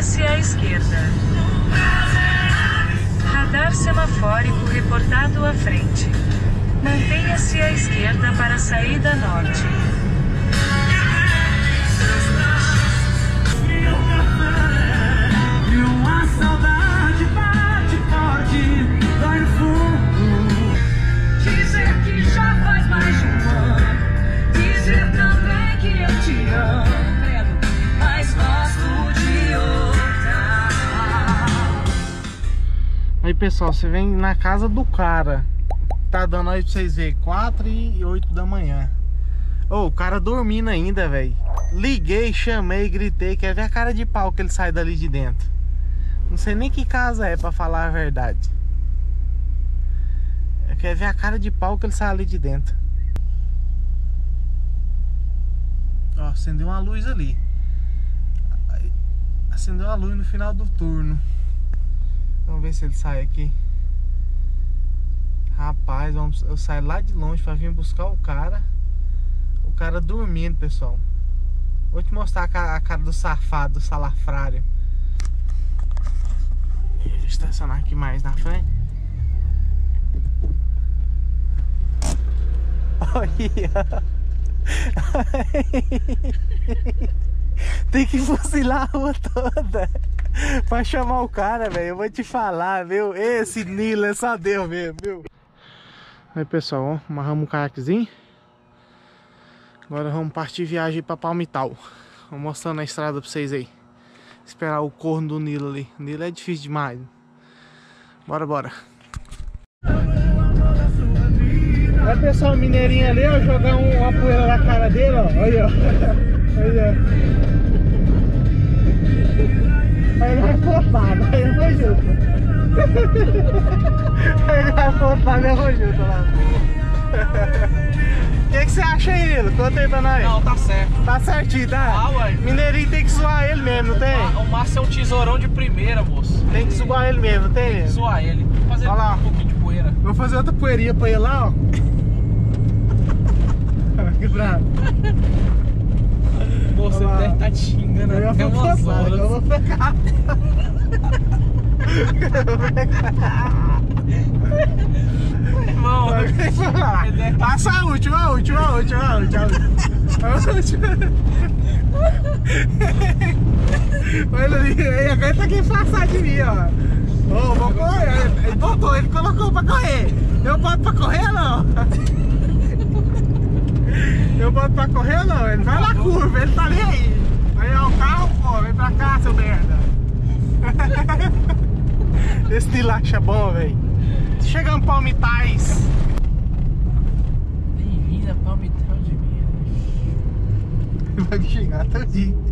Mantenha-se à esquerda. Radar semafórico reportado à frente. Mantenha-se à esquerda para a saída norte. Pessoal, você vem na casa do cara. Tá dando aí pra vocês verem, 4 e 8 da manhã. Ô, o cara dormindo ainda, velho. Liguei, chamei, gritei. Quer ver a cara de pau que ele sai dali de dentro? Não sei nem que casa é, pra falar a verdade. Quer ver a cara de pau que ele sai ali de dentro. Ó, acendeu uma luz ali. Acendeu a luz no final do turno. Vamos ver se ele sai aqui. Rapaz, vamos, eu saio lá de longe pra vir buscar o cara. O cara dormindo, pessoal. Vou te mostrar a ca- a cara do safado, do salafrário. Deixa eu estacionar aqui mais na frente. Olha. Tem que fuzilar a rua toda pra chamar o cara, velho. Eu vou te falar, viu? Esse Nilo é só Deus mesmo, viu? Aí, pessoal, ó, amarramos um caiaquezinho. Agora vamos partir viagem pra Palmital. Vou mostrando a estrada pra vocês aí. Esperar o corno do Nilo ali. O Nilo é difícil demais. Bora, bora. Aí, pessoal, o mineirinho ali, ó, jogar um, uma poeira na cara dele, ó. Olha, ó. Olha. Aí ele vai flopar, aí eu vou junto. Aí ele vai flopar, eu vou junto lá. O que, que você acha aí, Nilo? Conta aí pra nós. Não, tá certo. Tá certinho, tá? Ah. Mineirinho tem que zoar ele mesmo, não tem? O Márcio é um tesourão de primeira, moço. Tem que zoar ele mesmo, não tem? Tem que zoar ele. Fazer Olha lá. um pouquinho de poeira. Vou fazer outra poeirinha pra ele lá, ó. que bravo. Lá. ele deve tá te xingando Eu até vou umas passar, eu horas. vou pegar. Irmão. Passa a última, a última, a última, a última. A última. Olha ali, agora tá quem passar de mim, ó. Ô, vou correr. Ele botou, ele colocou pra correr. Eu boto pra correr ou não? Eu boto pra correr ou não? Ele vai na curva, ele tá nem aí. Aí, ó, o carro, pô, vem pra cá, seu merda. Esse dilacha bom, velho. Chegamos Palmitais. Bem-vindo a Palmital de Minas. Vai me xingar todinho.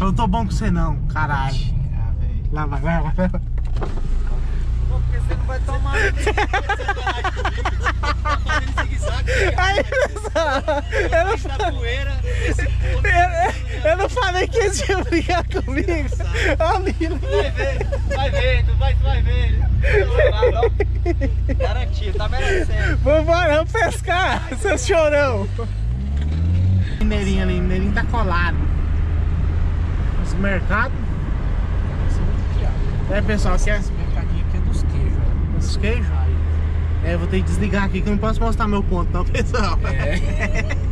Eu não tô bom com você não, caralho. xingar, velho. Lá vai, lá vai. lá vai. Você não vai tomar. Aí, eu não, eu, eu não falei que eles iam brigar comigo. Vai ver, vai ver, tu vai, tu vai ver. Garantia, tá merecendo. Vambora, vamos pescar, seu chorão. Mineirinho ali, mineirinho tá colado. Esse mercado. É, pessoal, aqui é esses queijos. É, vou ter que desligar aqui que eu não posso mostrar meu ponto, não, pessoal. É.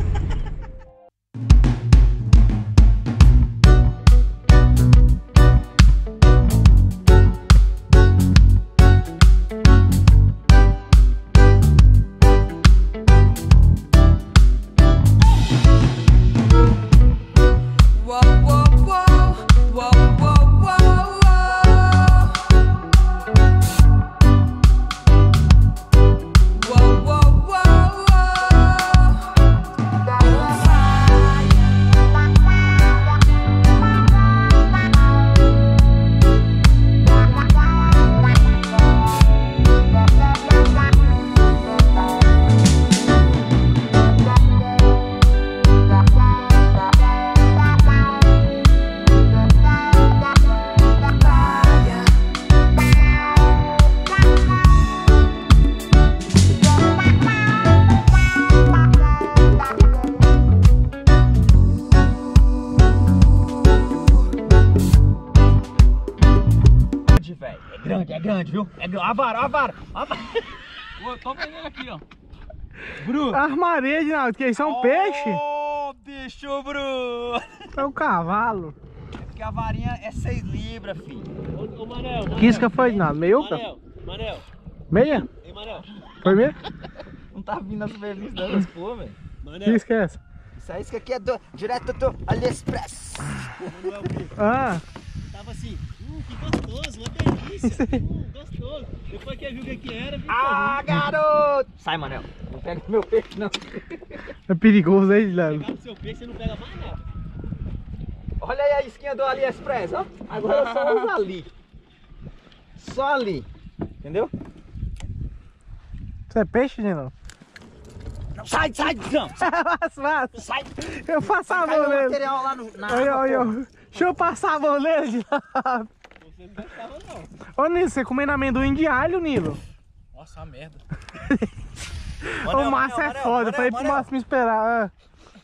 velho. É grande, é grande, viu? É grande. A vara, a vara, a vara. Tô vendendo aqui, ó. Bru. Armaria, Dinaldo, que isso é um peixe? Ô, bicho, Bru. É um cavalo. Porque a varinha é 6 libras, filho. Ô, ô Manel, Manel. Que isca foi, Dinaldo? Meiuca? Manel, Manel. Meia? Ei, Manel. Foi meia? Não tá vindo a superfície das pô, velho. Que Manel. isca é essa? Isso aí, isso aqui é do, direto do AliExpress. Ah, que gostoso, uma delícia. Hum, gostoso. Depois que viu o que que era, viu? Ah, garoto! Sai, Manel. Não pega meu peixe, não. é perigoso aí, Dinaldo. Pegar no seu peixe, você não pega mais nada. Olha aí a esquinha do AliExpress, ó. Agora eu só uso ali. Só ali. Entendeu? Isso é peixe, Dinaldo? Sai, sai, Gão. Faz, faz. Sai. Eu faço a mão o nele. material lá no, na Olha, olha. Deixa eu passar a mão nele, Você não gostava, não. Ô, Nilo, você comendo amendoim de alho, Nilo? Nossa, uma merda. o Márcio é foda, eu falei pro Márcio me esperar. ah.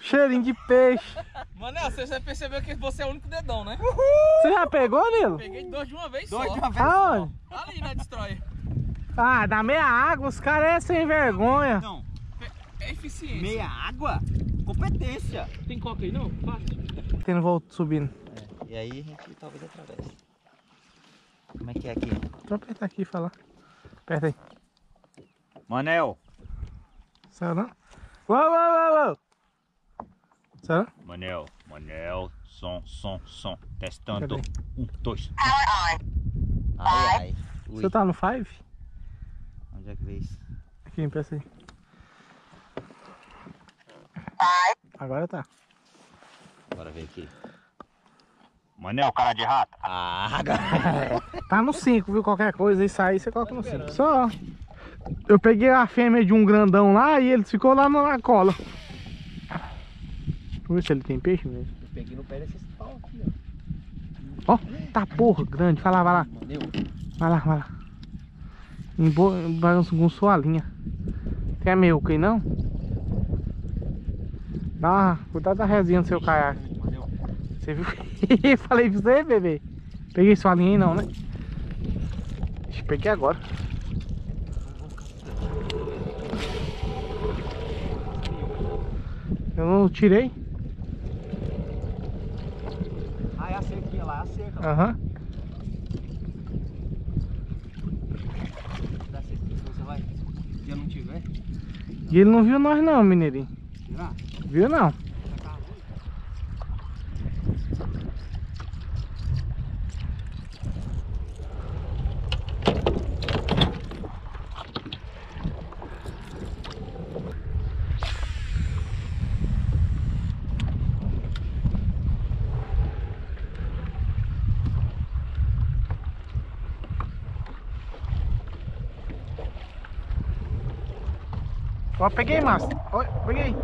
Cheirinho de peixe. Manel, você já percebeu que você é o único dedão, né? Você já pegou, Nilo? Peguei dois de uma vez Dois só. de uma vez Aonde? Ali na Destroyer. Ah, da meia água, os caras é sem vergonha. Não, É eficiência. meia água? Competência. Tem coca aí, não? Fácil. Tendo volta subindo. E aí a gente talvez atravesse. Como é que é aqui? Deixa eu apertar aqui e falar. Aperta aí. Manel. Saiu não? Uou, uou, uou, uou. Saiu? Manel, Manel, som, som, som, testando. Um, dois. Ai, ai. Ui, Você tá no 5? onde é que veio isso? Aqui, empresta aí. Agora tá. Bora ver aqui. Manel, cara de rato. Ah. Tá no 5, viu? Qualquer coisa aí sair, você coloca no 5. Só. Eu peguei a fêmea de um grandão lá e ele ficou lá na cola. Vamos ver se ele tem peixe mesmo. Eu peguei no pé desses pau aqui, ó. Ó, tá porra, grande. Vai lá, vai lá. Manel. Vai lá, vai lá. Em bo... vai com sua linha. Tem meio aí não? Dá uma... Cuidado da resinha do seu caiaque. Você viu? Falei pra você, bebê. Peguei sua linha aí não, né? Ixi, peguei agora. Eu não tirei. Ah, é a cerquinha lá, é a cerca. Aham. Se você vai. Se eu não tiver, E ele não viu nós não, mineirinho. tirar. Viu não? Ó, peguei, Márcio. Ó, peguei.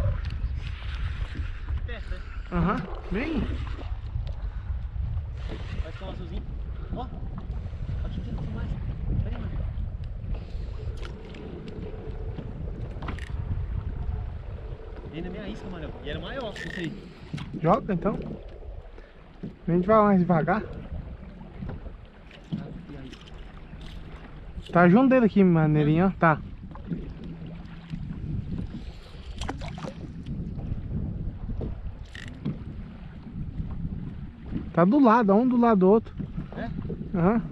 Aham, bem. Vai ficar sozinho. Ó. Aqui tem que mais. Pera aí, mano. Na minha isca, Manel. E era maior isso aí. Joga então. A gente vai mais devagar. Aí? Tá junto dele aqui, maneirinho, ó. Tá. Tá do lado, um do lado do outro. É? Aham.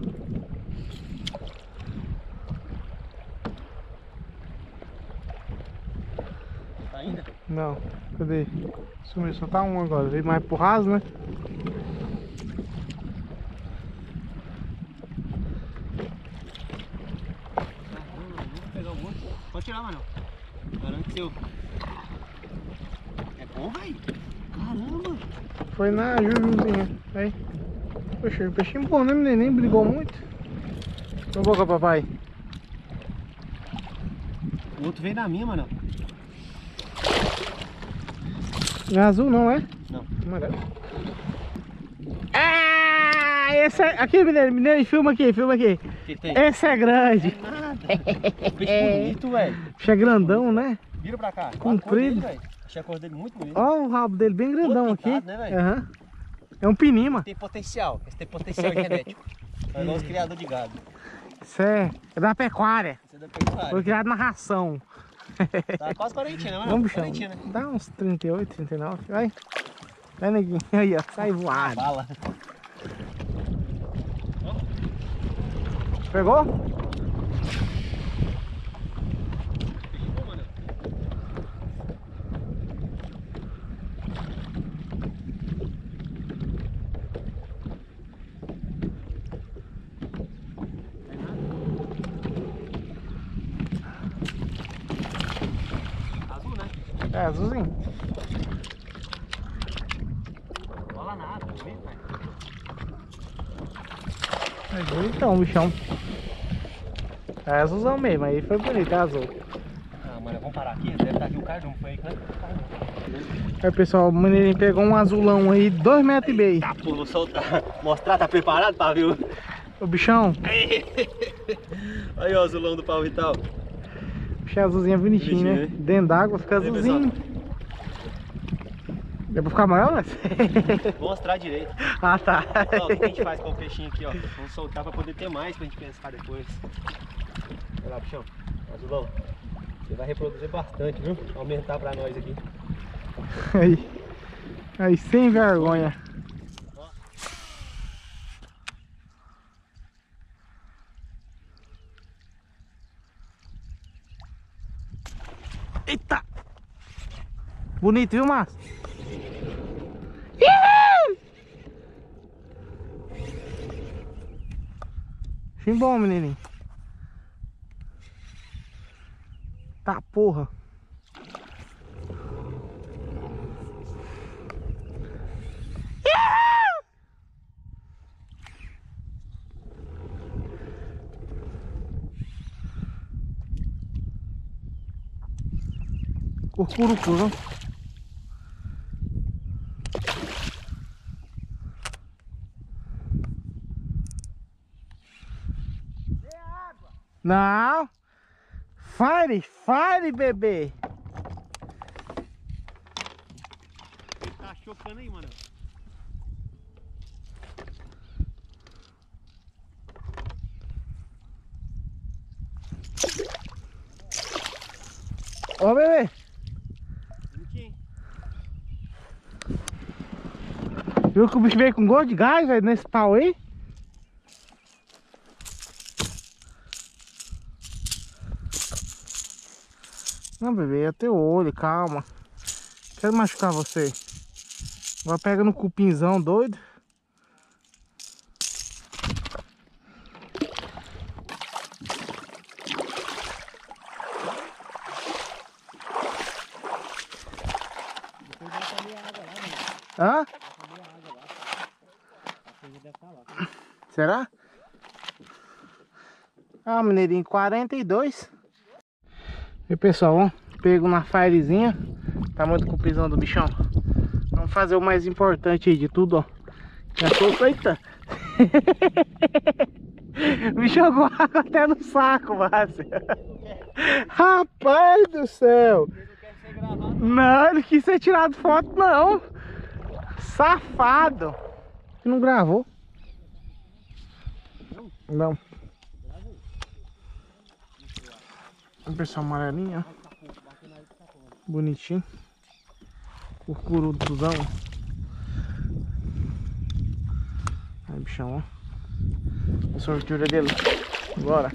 Tá ainda? Não, cadê? Sumiu, só tá um agora. Veio mais pro raso, né? Ah, vou pegar o outro. Pode tirar, Manel. Garante seu. É bom, velho? Caramba! Foi na Jujuzinha. Aí. Poxa, peixinho bom, né, menino? Nem brigou muito. Na boca, papai. O outro veio na minha, Manel. Não é azul, não é? Não. Amarelo. Ah, esse é... Aqui, mineiro, mineiro, filma aqui, filma aqui. O que? Esse é grande. Nada. Peixe bonito, velho. Peixe é grandão, né? Vira pra cá. Comprido. Achei a cor dele muito bonita. Ó o rabo dele bem grandão Todo aqui. pintado, né, velho? Aham. É um pinima. Tem potencial. Esse tem potencial genético. É nosso criador de gado. Isso é, é da pecuária. Isso é da pecuária. Foi criado na ração. Tá quase quarentinha, né? mano? Vamos, bichão. Né? Dá uns 38, 39. Vai. Vai, neguinho. Aí, ó. Sai voado. Bala. Pegou? Azul, né? É, azulzinho. Bola nada, bonito, pai. É bonitão, bichão. É azulzão mesmo, aí foi bonito, é azul. Ah, mano, vamos parar aqui. Deve estar aqui o cardume. Foi aí que. Aí, pessoal, o menino pegou um azulão aí, 2 metros e meio. Tá, pô, vou soltar. Mostrar, tá preparado pra ver o... O bichão, Aí, ó, o azulão do pau Vital. Bichão azulzinho é bonitinho, né? Dentro d'água fica azulzinho. Deu pra ficar maior, né? Vou mostrar direito. ah, tá. Ó, o que a gente faz com o peixinho aqui, ó? Vamos soltar pra poder ter mais pra gente pescar depois. Olha lá, bichão. Azulão. Você vai reproduzir bastante, viu? Aumentar pra nós aqui. Aí, aí sem vergonha. Eita! Bonito, viu, Márcio? Achei bom, menininho. Tá, porra. Curcurucu, não? Não! Fire, fire, bebê! Tá chocando aí, mano. Ó, bebê! Viu que o bicho veio com gosto de gás, velho, nesse pau aí? Não, bebê, é teu olho, calma. Quero machucar você. Agora pega no cupinzão doido. Hã? Será? Ah, mineirinho, 42. E pessoal, ó, pego na firezinha. Tá muito cupizão do bichão. Vamos fazer o mais importante aí de tudo, ó. Já tô... Eita! o bicho jogou água até no saco, Márcio. Rapaz do céu! Não, ele quis ser tirado foto, não. Safado. Não gravou. Não. O pessoal amarelinho, ó. Bonitinho. Curcuruduzão. Aí, bichão, ó. A sortura dele. Bora.